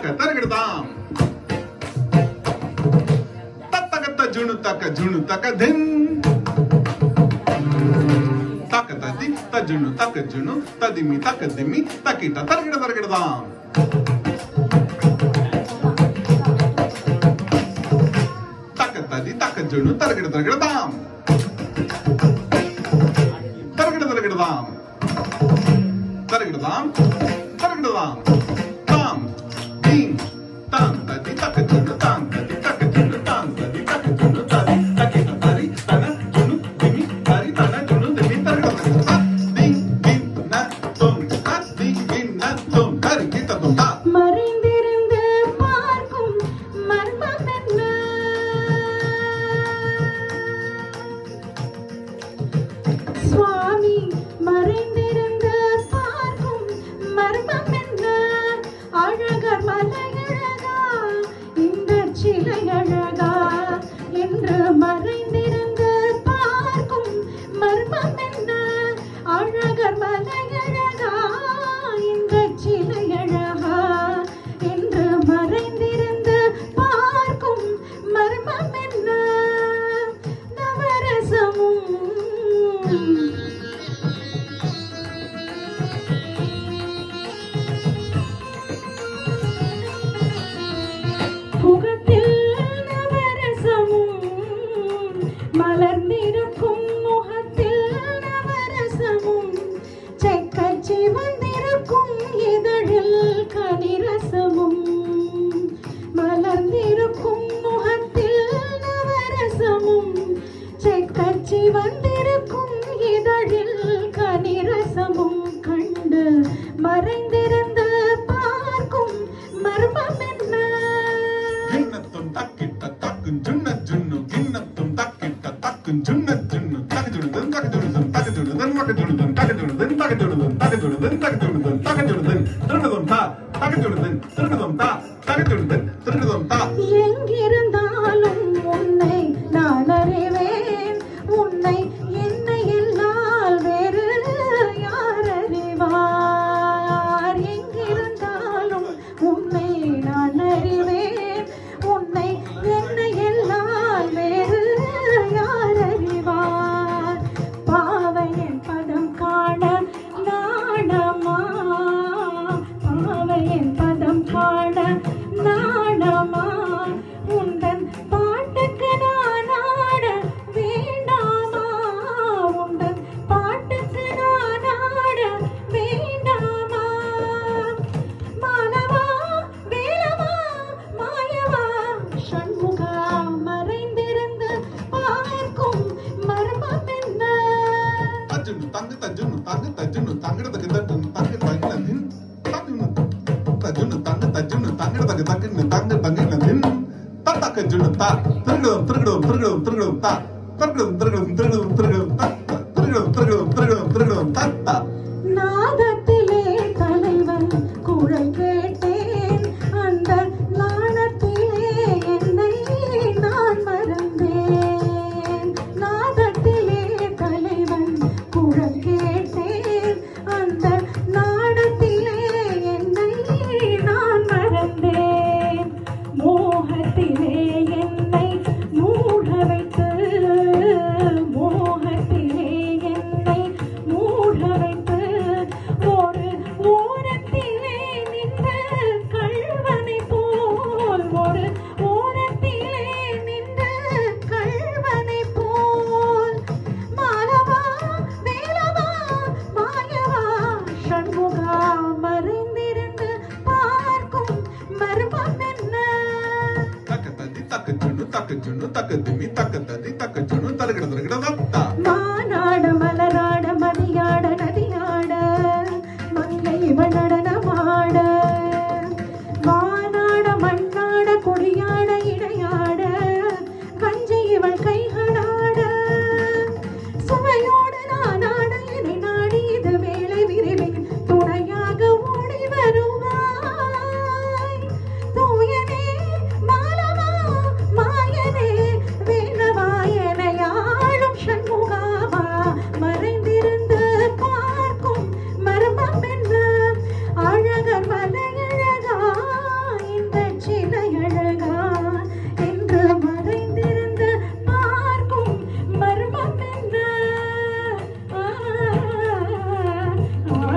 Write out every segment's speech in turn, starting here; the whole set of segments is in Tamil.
தக்க தருகிடுதாம். தத்தகத்த ஜுணு தக்க ஜுணு தக்க தின். தக்க ததி தஜுணு தக்க ஜுணு ததிமி தக்க திமி தக்கிட்ட தருகிட தருகிடுதாம். தக்க ததி தக்க ஜுணு தருகிட தருகிடுதாம். தருகிட தருகிடுதாம். தருகிடுதாம். தருகிடுதாம். தாம் name. வந்திருக்கும் இதழில் கனிரசமும் கண்டு மறைந்திருந்து பார்க்கும் மர்மம் என்ன கிண்ணத்தும் தக்கிட்ட தக்கும் ஜுண்ண ஜுண்ணு கிண்ணத்தும் தக்கிட்ட தக்கும் ஜுண்ண ஜுண்ணு தகஜுடுதன் தகஜுடுதன் தகஜுடுதன் மகஜுடுதன் தகஜுடுதன் தகஜுடுதன் தகஜுடுதன் தகஜுடுதன் தகஜுடுதன் திருடுதம் தா தகஜுடுதன் திருடுதம் தா தகஜுடுதன் திருடுதம் தா எங்கிருந்தாலும் தங்கு தஜுன்னு தங்கிடத்துக்கு தட்டுன்னு தங்கு தங்கினதின் தங்குன்னு தஜுன்னு தங்கு தஜுன்னு தங்கிடத்துக்கு தங்குன்னு தங்கு தங்கினதின் தத்தக்க ஜுன்னு தா திருகிடும் திருகிடும் திருகிடும் திருகிடும் தா திருகிடும் திருகிடும் திருகிடும் திருகிடும் தா திருகிடும் திருகிடும் திருகிடும் திருகிடும் தத்தா தக்க ஜுன்னு தக்க திமி தக்க ததி தக்க ஜுன்னு தருகிட தருகிட தத்தா மானாட மலராட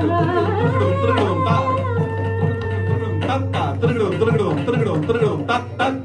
திருகிடும் திருகிடும் தா திருகிடும் தத்தா திருகிடும் திருகிடும் திருகிடும் திருகிடும் தத் தத்